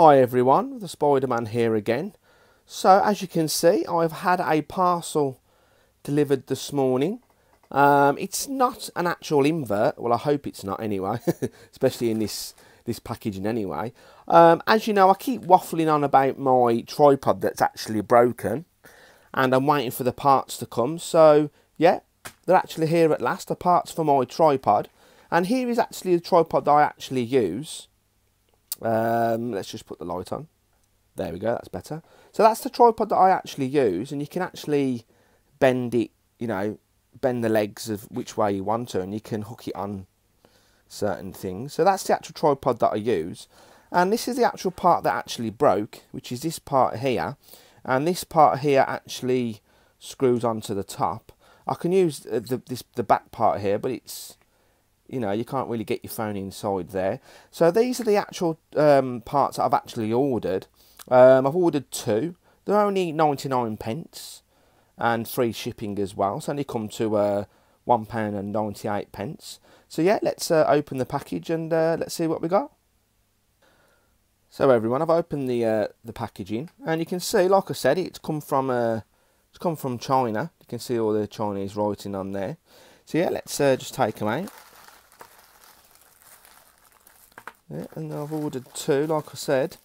Hi everyone, the Spider-Man here again. So as you can see, I've had a parcel delivered this morning. Um, it's not an actual invert, well I hope it's not anyway, especially in this this packaging anyway. Um, as you know, I keep waffling on about my tripod that's actually broken and I'm waiting for the parts to come. So yeah, they're actually here at last, the parts for my tripod. And here is actually the tripod I actually use. Um, let's just put the light on. There we go, that's better. So that's the tripod that I actually use, and you can actually bend it, you know, bend the legs of which way you want to, and you can hook it on certain things. So that's the actual tripod that I use. And this is the actual part that actually broke, which is this part here. And this part here actually screws onto the top. I can use the, this, the back part here, but it's you know you can't really get your phone inside there. So these are the actual um, parts that I've actually ordered. Um, I've ordered two. They're only 99 pence and free shipping as well. So only come to uh, one pound and 98 pence. So yeah let's uh, open the package and uh, let's see what we got. So everyone I've opened the uh, the packaging and you can see like I said it's come from uh, it's come from China. You can see all the Chinese writing on there. So yeah let's uh, just take them out yeah, and I've ordered two, like I said.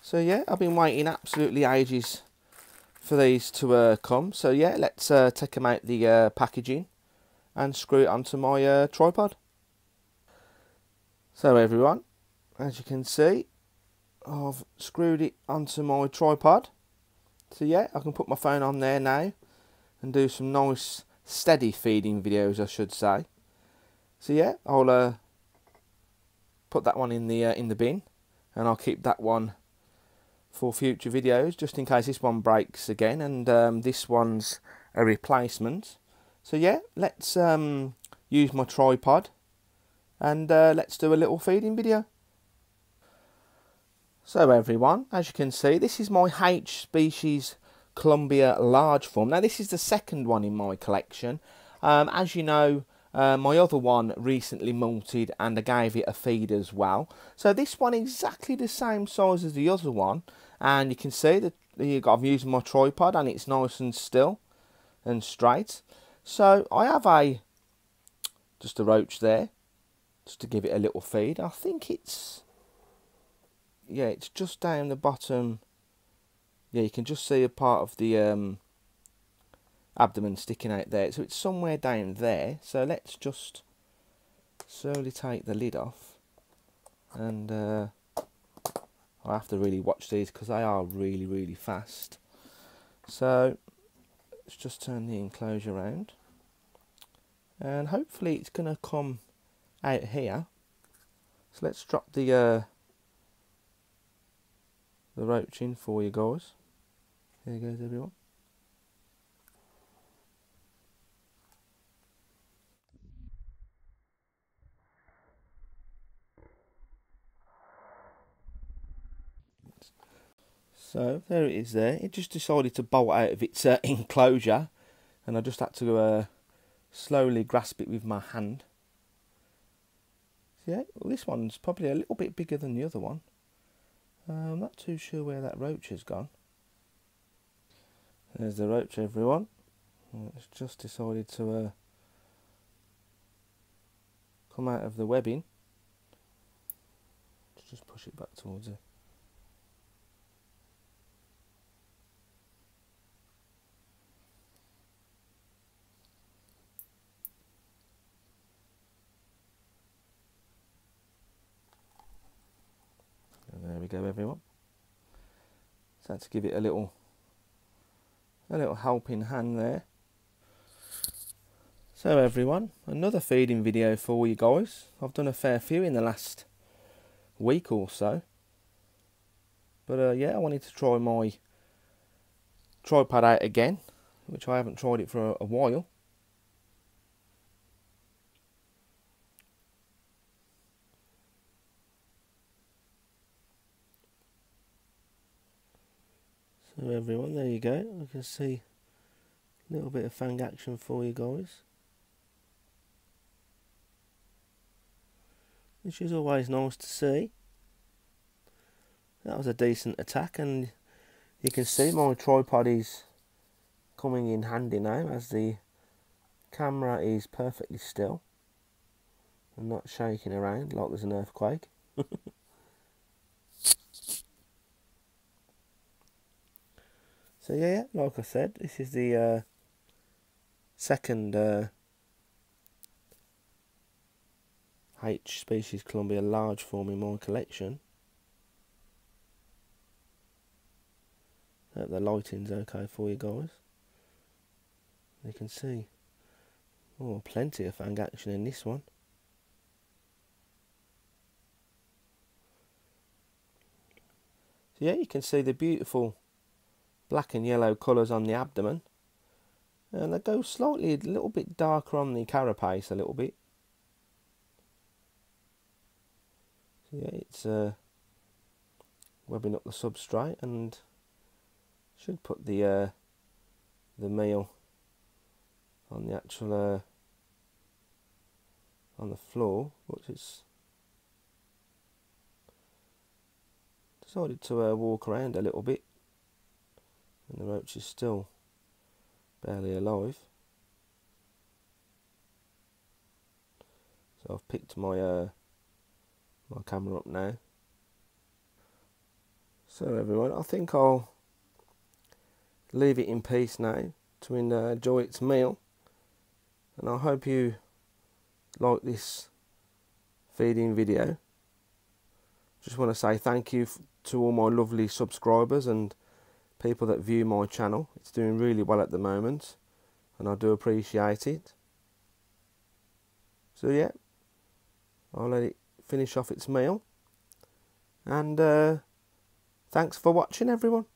So yeah, I've been waiting absolutely ages for these to uh, come. So yeah, let's uh, take them out the uh, packaging and screw it onto my uh, tripod. So everyone, as you can see, I've screwed it onto my tripod. So yeah, I can put my phone on there now and do some nice steady feeding videos, I should say. So yeah, I'll uh, put that one in the uh, in the bin and I'll keep that one for future videos just in case this one breaks again and um, this one's a replacement. So yeah let's um, use my tripod and uh, let's do a little feeding video. So everyone as you can see this is my H species Colombia large form. Now this is the second one in my collection. Um, as you know uh, my other one recently molted and I gave it a feed as well. So this one exactly the same size as the other one and you can see that I've used my tripod and it's nice and still and straight. So I have a just a roach there just to give it a little feed. I think it's yeah it's just down the bottom yeah you can just see a part of the um, abdomen sticking out there. So it's somewhere down there. So let's just slowly take the lid off. And uh, I have to really watch these because they are really, really fast. So let's just turn the enclosure around. And hopefully it's going to come out here. So let's drop the uh, the roach in for you guys. Here goes everyone. So there it is there. It just decided to bolt out of its uh, enclosure and I just had to uh, slowly grasp it with my hand. yeah, well, this one's probably a little bit bigger than the other one. Uh, I'm not too sure where that roach has gone. There's the roach everyone. It's just decided to uh, come out of the webbing. Just push it back towards it. Go everyone. So to give it a little a little helping hand there. So everyone, another feeding video for you guys. I've done a fair few in the last week or so. But uh, yeah, I wanted to try my tripod out again, which I haven't tried it for a, a while. So everyone, there you go. I can see a little bit of fang action for you guys. Which is always nice to see. that was a decent attack and you can see my tripod is coming in handy now as the camera is perfectly still and not shaking around like there's an earthquake. so yeah, like I said, this is the uh, second uh, H species Colombia large form in my collection. Hope the lighting's okay for you guys. You can see. Oh, plenty of fang action in this one. So yeah, you can see the beautiful black and yellow colours on the abdomen. And they go slightly a little bit darker on the carapace a little bit. So yeah, it's uh, webbing up the substrate and should put the uh, the meal on the actual uh, on the floor, which is decided to uh, walk around a little bit, and the roach is still barely alive. So I've picked my uh, my camera up now. So everyone, I think I'll leave it in peace now to enjoy its meal and I hope you like this feeding video just want to say thank you to all my lovely subscribers and people that view my channel. It's doing really well at the moment and I do appreciate it. So yeah I'll let it finish off its meal. And uh, thanks for watching everyone